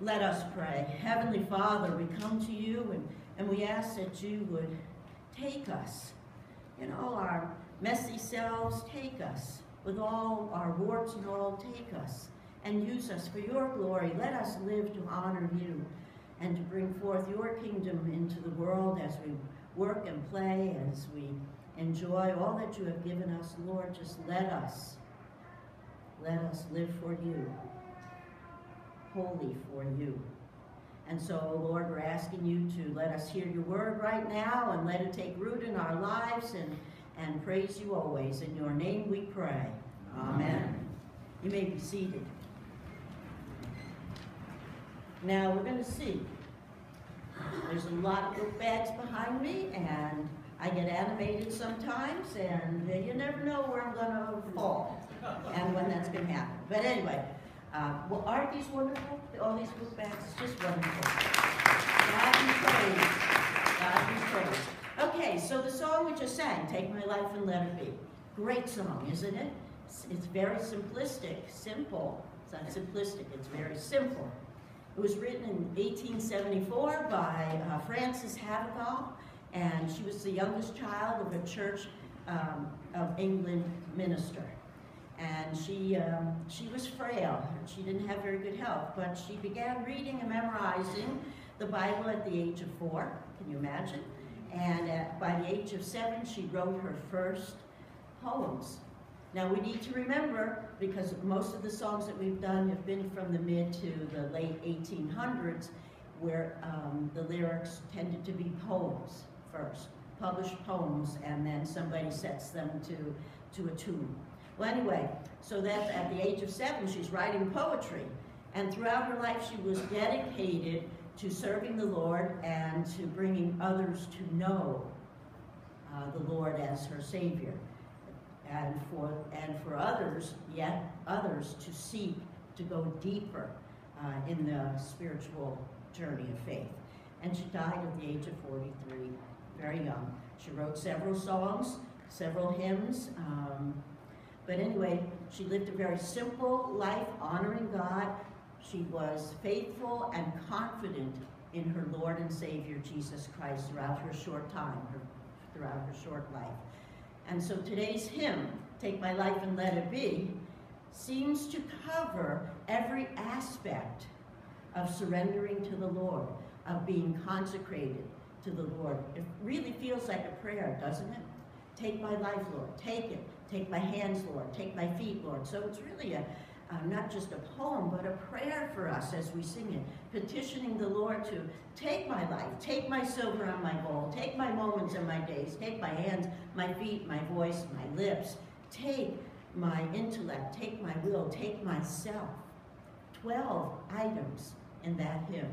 Let us pray. Heavenly Father, we come to you and, and we ask that you would take us in all our messy selves, take us. With all our warts and all, take us and use us for your glory. Let us live to honor you and to bring forth your kingdom into the world as we work and play, as we enjoy all that you have given us. Lord, just let us, let us live for you holy for you. And so, Lord, we're asking you to let us hear your word right now and let it take root in our lives and, and praise you always. In your name we pray. Amen. Amen. You may be seated. Now we're going to see. There's a lot of book bags behind me, and I get animated sometimes, and you never know where I'm going to fall and when that's going to happen. But anyway, uh, well, aren't these wonderful? All these book bags, just wonderful. God be praised. God be praised. Okay, so the song we just sang, Take My Life and Let It Be. Great song, isn't it? It's, it's very simplistic, simple. It's not simplistic, it's very simple. It was written in 1874 by uh, Frances Havergal, and she was the youngest child of a Church um, of England minister and she, um, she was frail. She didn't have very good health, but she began reading and memorizing the Bible at the age of four. Can you imagine? And at, by the age of seven, she wrote her first poems. Now we need to remember, because most of the songs that we've done have been from the mid to the late 1800s, where um, the lyrics tended to be poems first, published poems, and then somebody sets them to, to a tune. Well, anyway, so that at the age of seven, she's writing poetry. And throughout her life, she was dedicated to serving the Lord and to bringing others to know uh, the Lord as her Savior. And for, and for others, yet others, to seek to go deeper uh, in the spiritual journey of faith. And she died at the age of 43, very young. She wrote several songs, several hymns, um, but anyway, she lived a very simple life, honoring God. She was faithful and confident in her Lord and Savior, Jesus Christ, throughout her short time, her, throughout her short life. And so today's hymn, Take My Life and Let It Be, seems to cover every aspect of surrendering to the Lord, of being consecrated to the Lord. It really feels like a prayer, doesn't it? Take my life, Lord. Take it. Take my hands, Lord. Take my feet, Lord. So it's really a, uh, not just a poem, but a prayer for us as we sing it, petitioning the Lord to take my life, take my silver and my gold, take my moments and my days, take my hands, my feet, my voice, my lips, take my intellect, take my will, take myself. Twelve items in that hymn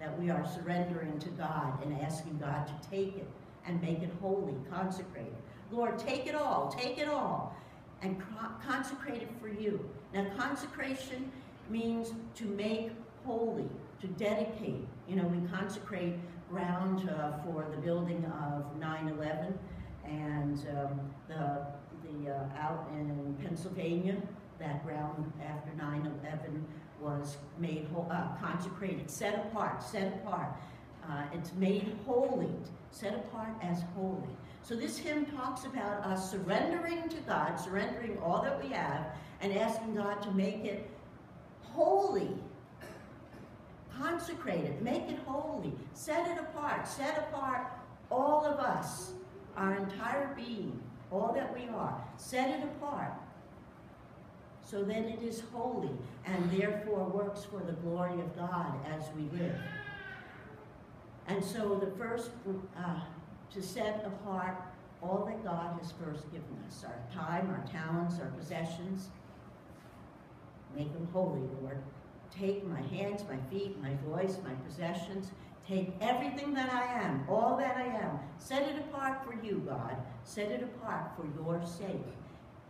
that we are surrendering to God and asking God to take it and make it holy, consecrated. Lord, take it all, take it all, and consecrate it for you. Now, consecration means to make holy, to dedicate. You know, we consecrate ground uh, for the building of 9-11 and um, the, the uh, out in Pennsylvania, that ground after 9-11 was made uh, consecrated, set apart, set apart. Uh, it's made holy, set apart as holy. So this hymn talks about us surrendering to God, surrendering all that we have, and asking God to make it holy. Consecrate it, make it holy, set it apart, set apart all of us, our entire being, all that we are, set it apart so that it is holy and therefore works for the glory of God as we live. And so the first uh, to set apart all that God has first given us, our time, our talents, our possessions. Make them holy, Lord. Take my hands, my feet, my voice, my possessions. Take everything that I am, all that I am. Set it apart for you, God. Set it apart for your sake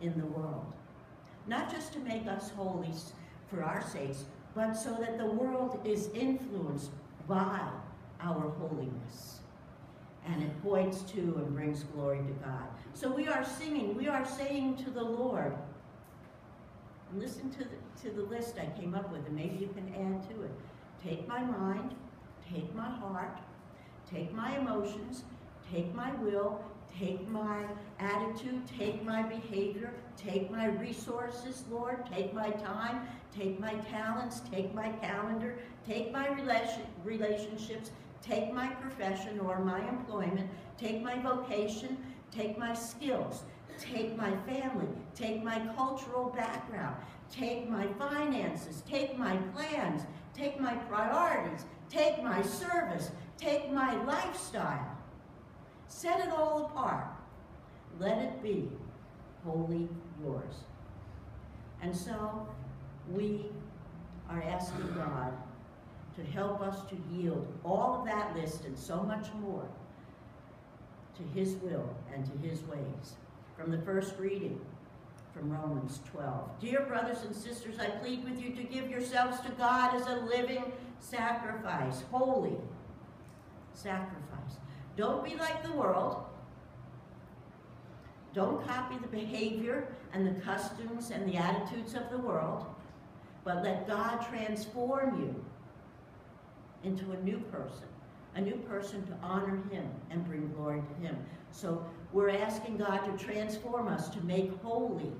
in the world. Not just to make us holy for our sakes, but so that the world is influenced by our holiness and it points to and brings glory to God. So we are singing, we are saying to the Lord, listen to the, to the list I came up with, and maybe you can add to it. Take my mind, take my heart, take my emotions, take my will, take my attitude, take my behavior, take my resources, Lord, take my time, take my talents, take my calendar, take my relation, relationships, take my profession or my employment, take my vocation, take my skills, take my family, take my cultural background, take my finances, take my plans, take my priorities, take my service, take my lifestyle. Set it all apart. Let it be wholly yours. And so we are asking God to help us to yield all of that list and so much more to his will and to his ways. From the first reading from Romans 12. Dear brothers and sisters, I plead with you to give yourselves to God as a living sacrifice, holy sacrifice. Don't be like the world. Don't copy the behavior and the customs and the attitudes of the world, but let God transform you into a new person, a new person to honor him and bring glory to him. So we're asking God to transform us, to make holy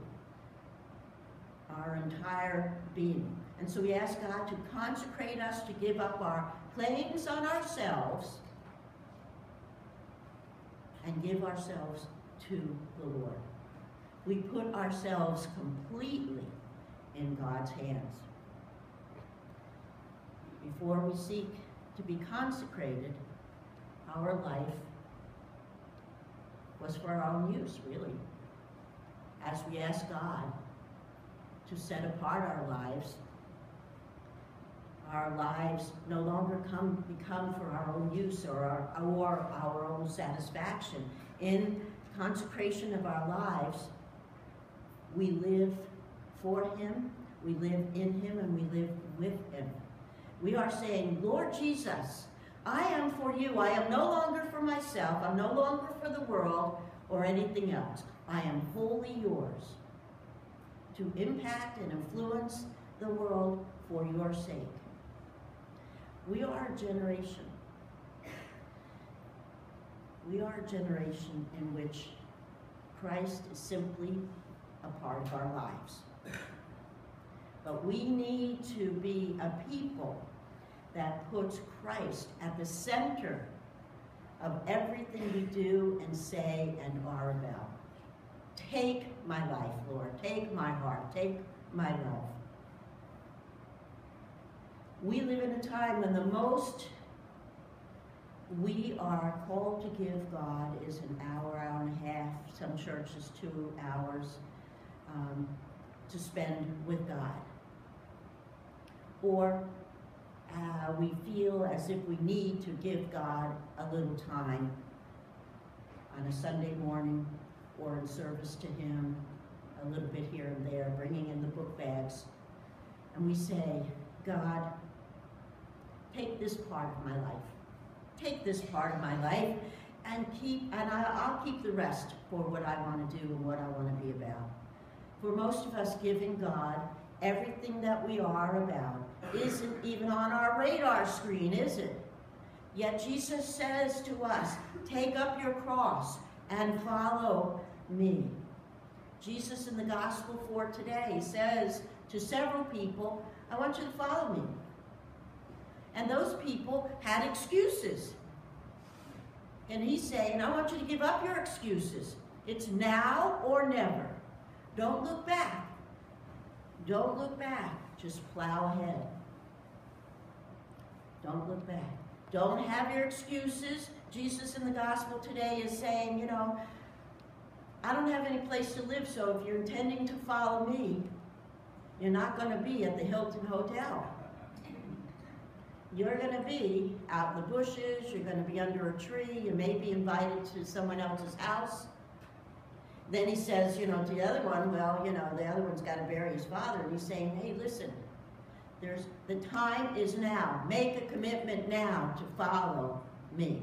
our entire being. And so we ask God to consecrate us, to give up our claims on ourselves, and give ourselves to the Lord. We put ourselves completely in God's hands. Before we seek to be consecrated, our life was for our own use, really. As we ask God to set apart our lives, our lives no longer come become for our own use or our, or our own satisfaction. In consecration of our lives, we live for him, we live in him, and we live with him. We are saying, Lord Jesus, I am for you. I am no longer for myself. I'm no longer for the world or anything else. I am wholly yours to impact and influence the world for your sake. We are a generation. We are a generation in which Christ is simply a part of our lives. But we need to be a people that puts Christ at the center of everything we do and say and are about. Take my life, Lord. Take my heart. Take my love. We live in a time when the most we are called to give God is an hour, hour and a half, some churches two hours um, to spend with God. Or uh, we feel as if we need to give God a little time on a Sunday morning or in service to Him, a little bit here and there, bringing in the book bags. And we say, God, take this part of my life. Take this part of my life and keep, and I, will keep the rest for what I want to do and what I want to be about. For most of us, giving God everything that we are about isn't even on our radar screen, is it? Yet Jesus says to us, take up your cross and follow me. Jesus in the gospel for today says to several people, I want you to follow me. And those people had excuses. And he's saying, I want you to give up your excuses. It's now or never. Don't look back. Don't look back. Just plow ahead. Don't look back. Don't have your excuses. Jesus in the gospel today is saying, you know, I don't have any place to live, so if you're intending to follow me, you're not going to be at the Hilton Hotel. You're going to be out in the bushes, you're going to be under a tree, you may be invited to someone else's house. Then he says, you know, to the other one, well, you know, the other one's got to bury his father, and he's saying, hey, listen, there's, the time is now. Make a commitment now to follow me.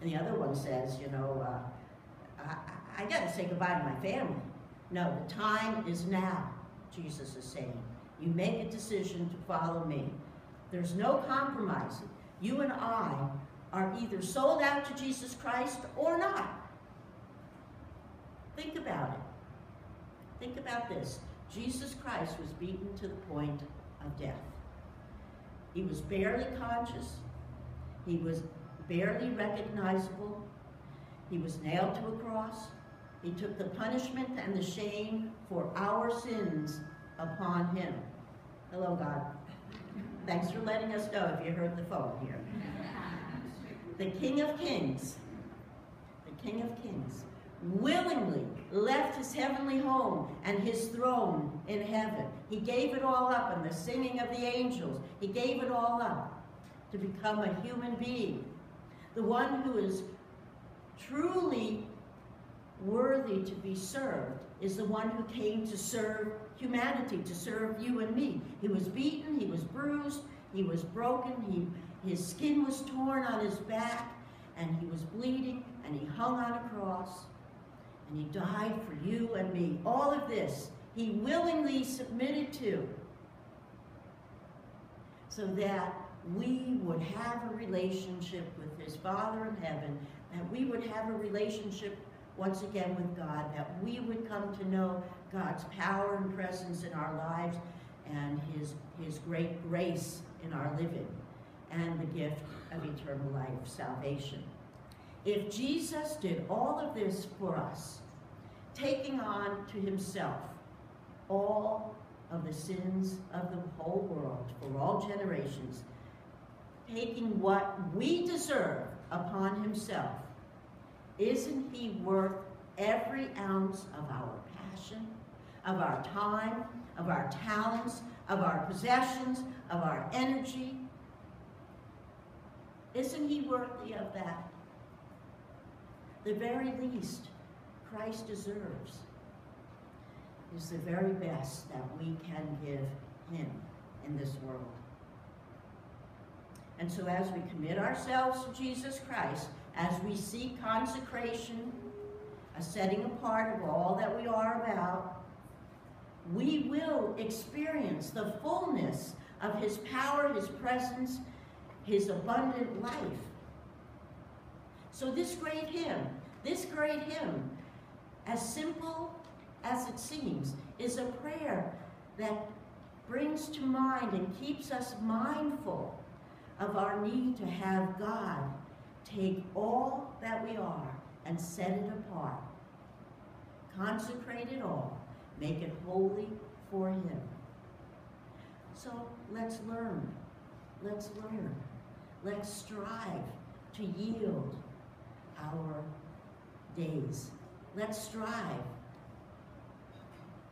And the other one says, you know, uh, I, I got to say goodbye to my family. No, the time is now. Jesus is saying. You make a decision to follow me. There's no compromising. You and I are either sold out to Jesus Christ or not. Think about it. Think about this. Jesus Christ was beaten to the point of death. He was barely conscious. He was barely recognizable. He was nailed to a cross. He took the punishment and the shame for our sins upon him. Hello, God. Thanks for letting us know if you heard the phone here. The King of Kings, the King of Kings, willingly left his heavenly home and his throne in heaven. He gave it all up and the singing of the angels. He gave it all up to become a human being. The one who is truly worthy to be served is the one who came to serve humanity, to serve you and me. He was beaten, he was bruised, he was broken, he, his skin was torn on his back, and he was bleeding, and he hung on a cross, and he died for you and me. All of this he willingly submitted to so that we would have a relationship with his Father in heaven, that we would have a relationship once again with God, that we would come to know God's power and presence in our lives and his, his great grace in our living and the gift of eternal life, salvation. If Jesus did all of this for us, taking on to himself all of the sins of the whole world for all generations, taking what we deserve upon himself, isn't he worth every ounce of our passion, of our time, of our talents, of our possessions, of our energy? Isn't he worthy of that? The very least Christ deserves is the very best that we can give him in this world. And so as we commit ourselves to Jesus Christ, as we seek consecration, a setting apart of all that we are about, we will experience the fullness of his power, his presence, his abundant life. So this great hymn, this great hymn, as simple as it seems, is a prayer that brings to mind and keeps us mindful of our need to have God take all that we are and set it apart. Consecrate it all. Make it holy for Him. So let's learn. Let's learn. Let's strive to yield our days. Let's strive.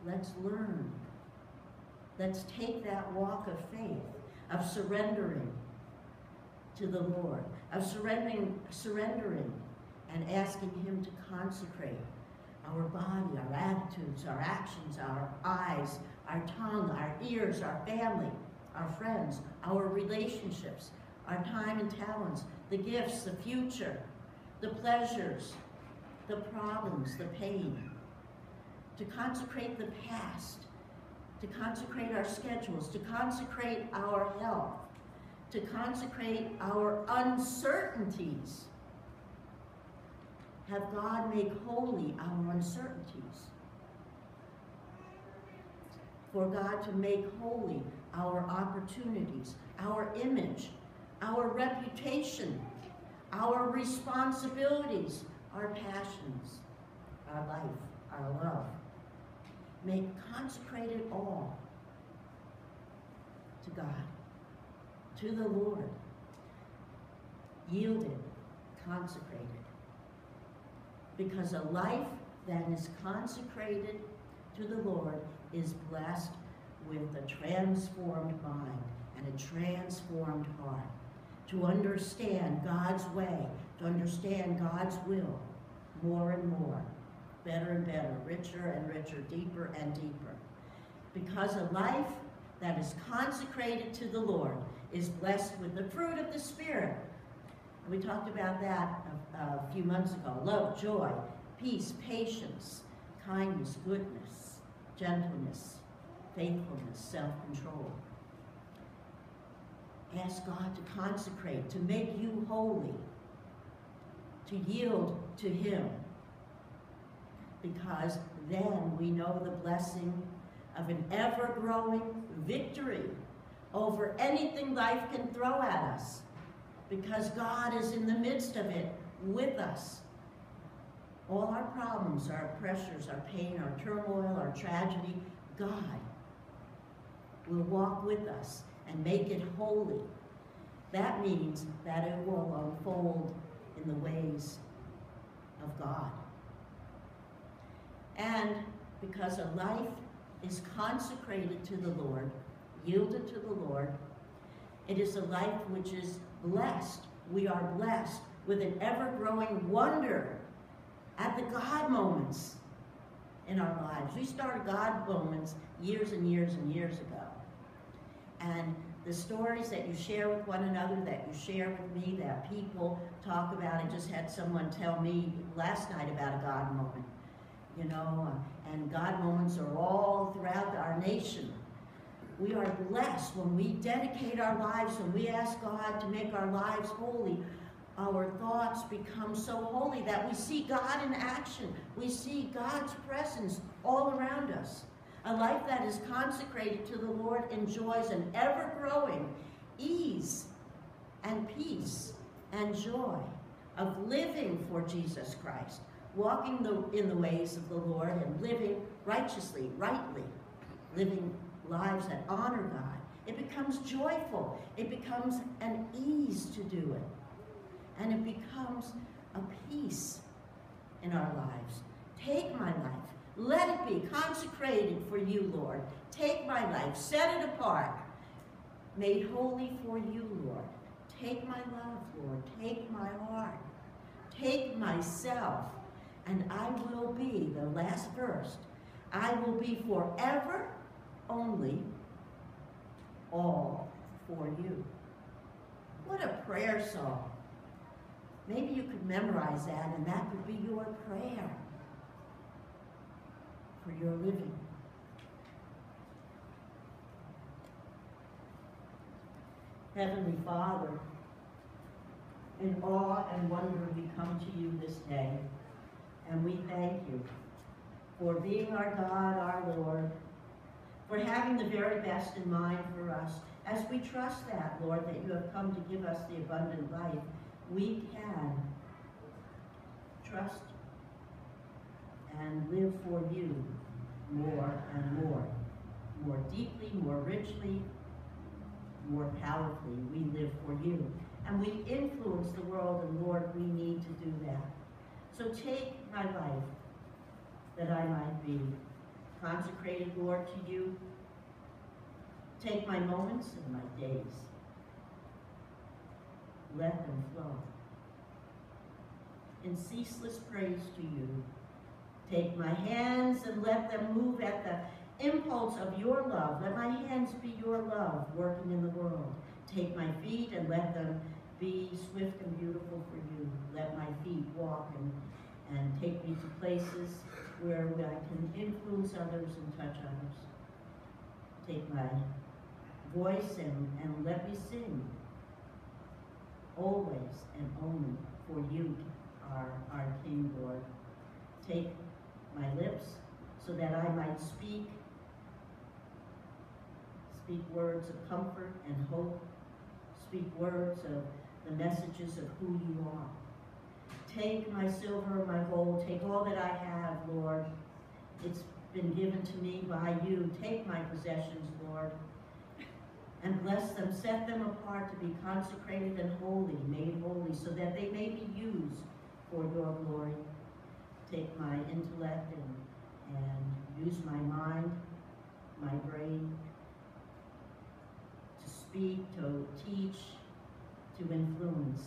Let's learn. Let's take that walk of faith, of surrendering to the Lord, of surrendering, surrendering and asking Him to consecrate our body, our attitudes, our actions, our eyes, our tongue, our ears, our family, our friends, our relationships, our time and talents, the gifts, the future, the pleasures, the problems, the pain, to consecrate the past, to consecrate our schedules, to consecrate our health, to consecrate our uncertainties. Have God make holy our uncertainties. For God to make holy our opportunities, our image, our reputation, our responsibilities, our passions, our life, our love. Make consecrate it all to God to the Lord. Yielded, consecrated. Because a life that is consecrated to the Lord is blessed with a transformed mind and a transformed heart. To understand God's way, to understand God's will more and more, better and better, richer and richer, deeper and deeper. Because a life that is consecrated to the Lord is blessed with the fruit of the Spirit. We talked about that a, a few months ago. Love, joy, peace, patience, kindness, goodness, gentleness, faithfulness, self-control. Ask God to consecrate, to make you holy, to yield to Him. Because then we know the blessing of an ever-growing victory over anything life can throw at us. Because God is in the midst of it with us. All our problems, our pressures, our pain, our turmoil, our tragedy, God will walk with us and make it holy. That means that it will unfold in the ways of God. And because a life is consecrated to the Lord, yielded to the Lord, it is a life which is blessed. We are blessed with an ever-growing wonder at the God moments in our lives. We started God moments years and years and years ago. And the stories that you share with one another, that you share with me, that people talk about. I just had someone tell me last night about a God moment, you know, uh, and God moments are all throughout our nation. We are blessed when we dedicate our lives, when we ask God to make our lives holy, our thoughts become so holy that we see God in action. We see God's presence all around us. A life that is consecrated to the Lord enjoys an ever-growing ease and peace and joy of living for Jesus Christ, walking the, in the ways of the Lord and living righteously, rightly, living lives that honor God. It becomes joyful. It becomes an ease to do it. And it becomes a peace in our lives. Take my life let it be consecrated for you, Lord. Take my life, set it apart, made holy for you, Lord. Take my love, Lord. Take my heart. Take myself, and I will be, the last verse, I will be forever only all for you. What a prayer song. Maybe you could memorize that, and that could be your prayer for your living. Heavenly Father, in awe and wonder we come to you this day, and we thank you for being our God, our Lord, for having the very best in mind for us. As we trust that, Lord, that you have come to give us the abundant life, we can trust and live for you more and more. More deeply, more richly, more powerfully. We live for you. And we influence the world, and Lord, we need to do that. So take my life that I might be consecrated, Lord, to you. Take my moments and my days. Let them flow. In ceaseless praise to you, Take my hands and let them move at the impulse of your love. Let my hands be your love working in the world. Take my feet and let them be swift and beautiful for you. Let my feet walk and, and take me to places where I can influence others and touch others. Take my voice and, and let me sing always and only for you, our, our King, Lord. Take my lips so that I might speak, speak words of comfort and hope, speak words of the messages of who you are. Take my silver, my gold, take all that I have, Lord. It's been given to me by you. Take my possessions, Lord, and bless them. Set them apart to be consecrated and holy, made holy, so that they may be used for your glory take my intellect and, and use my mind, my brain, to speak, to teach, to influence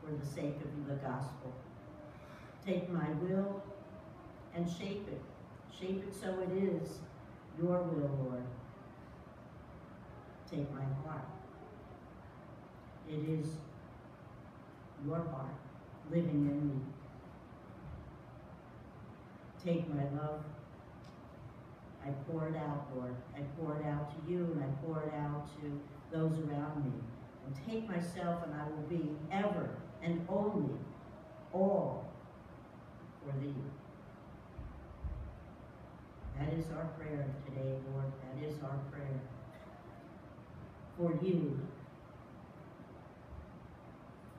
for the sake of the gospel. Take my will and shape it. Shape it so it is your will, Lord. Take my heart. It is your heart living in me take my love I pour it out, Lord. I pour it out to you and I pour it out to those around me. And take myself and I will be ever and only all for thee. That is our prayer today, Lord. That is our prayer for you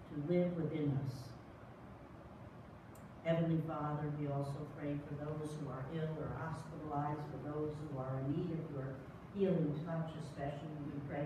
to live within us. Heavenly Father, we also pray for those who are ill or hospitalized, for those who are in need of your healing touch, especially we pray